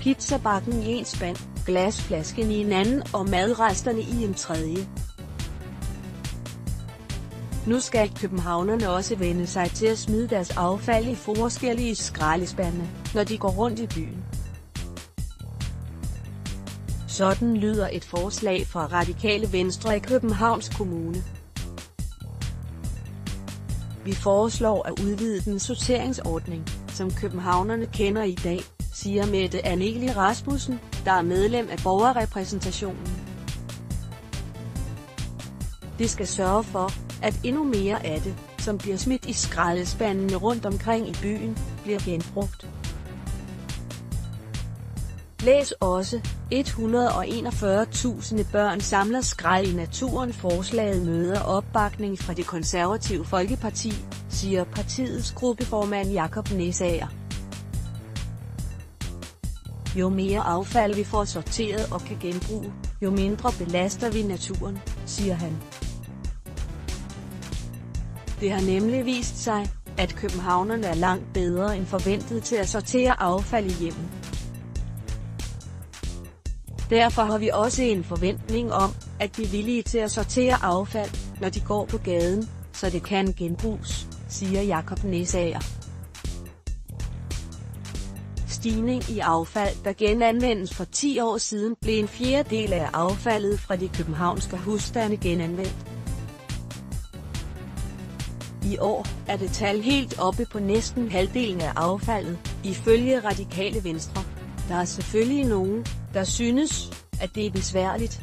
pizzabakken i en spand, glasflasken i en anden og madresterne i en tredje. Nu skal københavnerne også vende sig til at smide deres affald i forskellige skraldespande, når de går rundt i byen. Sådan lyder et forslag fra Radikale Venstre i Københavns Kommune. Vi foreslår at udvide den sorteringsordning, som københavnerne kender i dag, siger Mette Anneli Rasmussen, der er medlem af borgerrepræsentationen. Det skal sørge for, at endnu mere af det, som bliver smidt i skraldespandene rundt omkring i byen, bliver genbrugt. Læs også, 141.000 børn samler skrald i naturen Forslaget møder opbakning fra det konservative Folkeparti, siger partiets gruppeformand Jakob Næsager. Jo mere affald vi får sorteret og kan genbruge, jo mindre belaster vi naturen, siger han. Det har nemlig vist sig, at københavnerne er langt bedre end forventet til at sortere affald i hjemmet. Derfor har vi også en forventning om, at de er villige til at sortere affald, når de går på gaden, så det kan genbruges, siger Jakob Næsager. Stigning i affald, der genanvendes for 10 år siden, blev en fjerdedel af affaldet fra de københavnske husstande genanvendt. I år er det tal helt oppe på næsten halvdelen af affaldet, ifølge Radikale Venstre. Der er selvfølgelig nogen, der synes, at det er besværligt.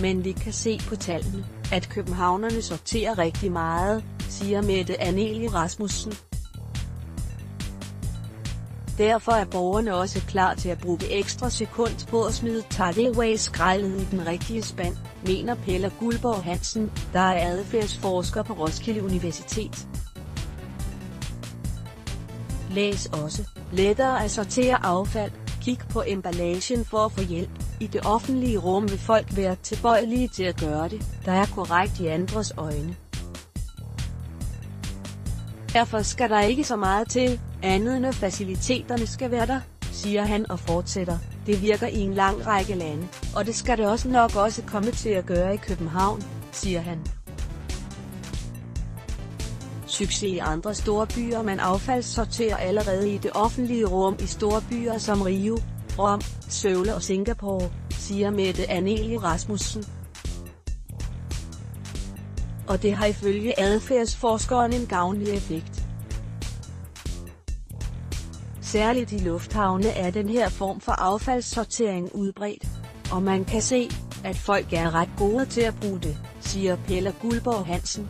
Men vi kan se på tallene, at københavnerne sorterer rigtig meget, siger Mette Anneli Rasmussen. Derfor er borgerne også klar til at bruge ekstra sekund på at smide takeaway-skraldet i den rigtige spand, mener Pelle Guldborg Hansen, der er adfærdsforsker på Roskilde Universitet. Læs også, lettere at sortere affald, kig på emballagen for at få hjælp. I det offentlige rum vil folk være tilbøjelige til at gøre det, der er korrekt i andres øjne. Derfor skal der ikke så meget til, andet end at faciliteterne skal være der, siger han og fortsætter. Det virker i en lang række lande, og det skal det også nok også komme til at gøre i København, siger han. Succes i andre store byer Man affaldssorterer allerede i det offentlige rum i store byer som Rio, Rom, Seoul og Singapore, siger Mette Anelie Rasmussen. Og det har ifølge adfærdsforskeren en gavnlig effekt. Særligt i lufthavne er den her form for affaldssortering udbredt, og man kan se, at folk er ret gode til at bruge det, siger Pelle Guldborg Hansen.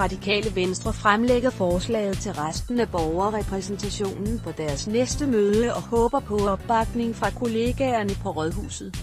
Radikale Venstre fremlægger forslaget til resten af borgerrepræsentationen på deres næste møde og håber på opbakning fra kollegaerne på Rådhuset.